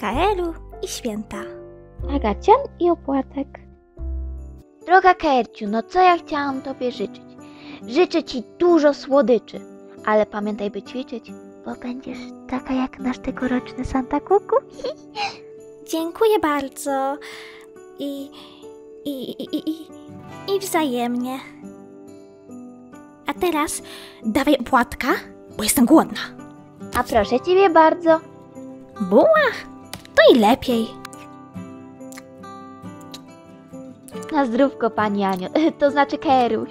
Kaelu i święta. Agacian i opłatek. Droga Kerciu, no co ja chciałam Tobie życzyć? Życzę Ci dużo słodyczy, ale pamiętaj, by ćwiczyć, bo będziesz taka jak nasz tegoroczny Santa Kuku. Dziękuję bardzo. I, i, i, i, i, i wzajemnie. A teraz dawaj opłatka, bo jestem głodna. A proszę Ciebie bardzo. Buła? To i lepiej. Na zdrówko, Pani Aniu, to znaczy Keruś.